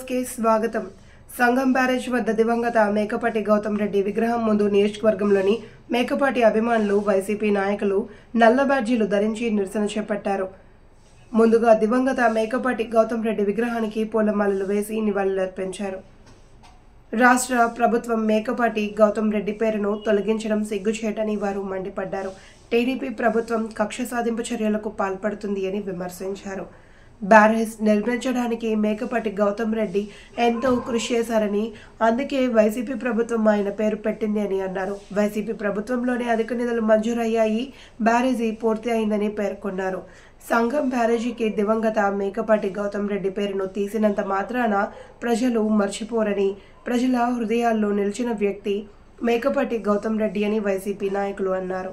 స్వాగతం. సంగం బ్యారేజ్ వద్ద దివంగత మేకపాటి గౌతమ్ రెడ్డి విగ్రహం ముందు నియోజకవర్గంలోని మేకపాటి అభిమానులు వైసీపీ నాయకులు నల్ల బ్యాడ్జీలు ధరించి నిరసన చేపట్టారు. ముందుగా దివంగత మేకపాటి గౌతమ్ రెడ్డి విగ్రహానికి పూలమాలలు వేసి నివాళులర్పించారు. రాష్ట్ర ప్రభుత్వం మేకపాటి గౌతమ్ రెడ్డి పేరును తొలగించడం సిగ్గుచేటని వారు మండిపడ్డారు. టీడీపీ ప్రభుత్వం కక్ష సాధింపు చర్యలకు పాల్పడుతుంది అని విమర్శించారు. బ్యారేజ్ నిర్మించడానికి మేకపాటి గౌతమ్ రెడ్డి ఎంతో కృషి చేశారని అందుకే వైసీపీ ప్రభుత్వం ఆయన పేరు పెట్టింది అని అన్నారు. వైసీపీ ప్రభుత్వంలోనే అధిక నిధులు మంజూరయ్యాయి. బ్యారేజీ పూర్తి అయిందని పేర్కొన్నారు. సంఘం బ్యారేజీకి దివంగత మేకపాటి గౌతమ్ రెడ్డి పేరును తీసినంత మాత్రాన ప్రజలు మర్చిపోరని ప్రజల హృదయాల్లో నిలిచిన వ్యక్తి మేకపాటి గౌతమ్ రెడ్డి అని వైసీపీ నాయకులు అన్నారు.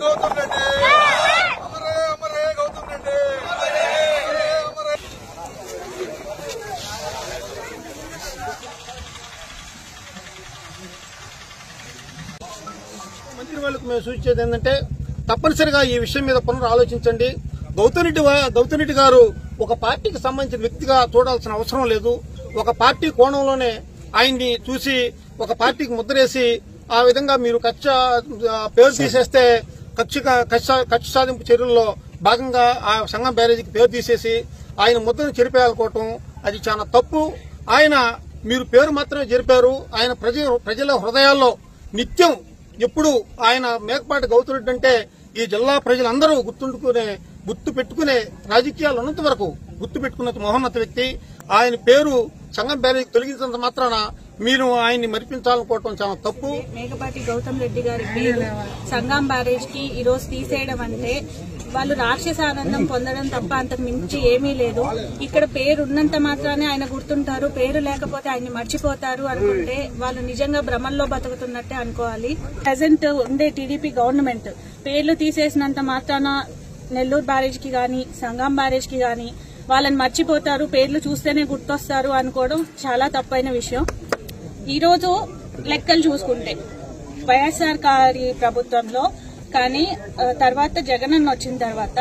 గౌతమ్ రెడ్డి అమరే అమరే గౌతమ్ రెడ్డి అమరే అమరే మంత్రి వాళ్ళకు మేము సూచించేది ఏంటంటే తప్పనిసరిగా ఈ విషయం మీద పునరు ఆలోచించండి. గౌతమ్ రెడ్డి గారు ఒక పార్టీకి సంబంధించిన వ్యక్తిగా చూడాల్సిన అవసరం లేదు. ఒక పార్టీ కోణంలోనే ఆయన్ని చూసి ఒక పార్టీకి ముద్రేసి ఆ విధంగా మీరు కక్ష పేరు తీసేస్తే కక్ష కక్ష కక్ష సాధింపు చర్యల్లో భాగంగా ఆ సంఘం బ్యారేజీకి పేరు తీసేసి ఆయన ముద్రను చెరిపేయాలనుకోవటం అది చాలా తప్పు. ఆయన మీరు పేరు మాత్రమే జరిపారు. ఆయన ప్రజ ప్రజల హృదయాల్లో నిత్యం ఎప్పుడు ఆయన మేకపాటి గౌతమ్ రెడ్డి అంటే ఈ జిల్లా ప్రజలందరూ గుర్తుండుకునే గుర్తు పెట్టుకునే రాజకీయాలు ఉన్నంత వరకు గుర్తు పెట్టుకున్న మహోన్నత వ్యక్తి. ఆయన పేరు సంఘం బ్యారేజ్ తొలగించినంత మాత్రాన మీరు ఆయన్ని మరిపించాలనుకోవటం చాలా తప్పు. మేకపాటి గౌతమ్ రెడ్డి గారి పేరు సంగం బ్యారేజ్కి ఈ రోజు తీసేయడం అంటే వాళ్ళు రాక్షస ఆనందం పొందడం తప్ప అంతకు మించి ఏమీ లేదు. ఇక్కడ పేరు ఉన్నంత మాత్రానే ఆయన గుర్తుంటారు. పేరు లేకపోతే ఆయన్ని మర్చిపోతారు అనుకుంటే వాళ్ళు నిజంగా భ్రమల్లో బతుకుతున్నట్టే అనుకోవాలి. ప్రజెంట్ ఉండే టీడీపీ గవర్నమెంట్ పేర్లు తీసేసినంత మాత్రాన నెల్లూరు బ్యారేజ్కి గాని సంగం బ్యారేజ్కి గాని వాళ్ళని మర్చిపోతారు. పేర్లు చూస్తేనే గుర్తొస్తారు అనుకోవడం చాలా తప్పైన విషయం. ఈరోజు లెక్కలు చూసుకుంటే వైఎస్ఆర్ గారి ప్రభుత్వంలో కానీ తర్వాత జగన్ అన్న వచ్చిన తర్వాత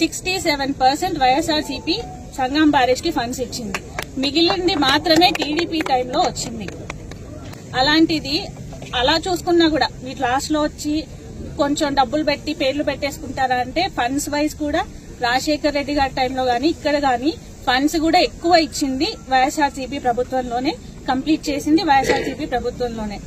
sixty seven percent YSR CP Sangam బ్యారేజ్కి funds ఇచ్చింది. మిగిలింది మాత్రమే టీడీపీ టైంలో వచ్చింది. అలాంటిది అలా చూసుకున్నా కూడా వీటి లాస్ట్లో వచ్చి కొంచెం డబ్బులు పెట్టి పేర్లు పెట్టేసుకుంటారా అంటే ఫండ్స్ వైజ్ కూడా రాజశేఖర్ రెడ్డి గారి టైంలో గానీ ఇక్కడ గానీ ఫండ్స్ కూడా ఎక్కువ ఇచ్చింది వైఎస్ఆర్సీపీ ప్రభుత్వంలోనే కంప్లీట్ చేసింది వైఎస్ఆర్సీపీ ప్రభుత్వంలోనే.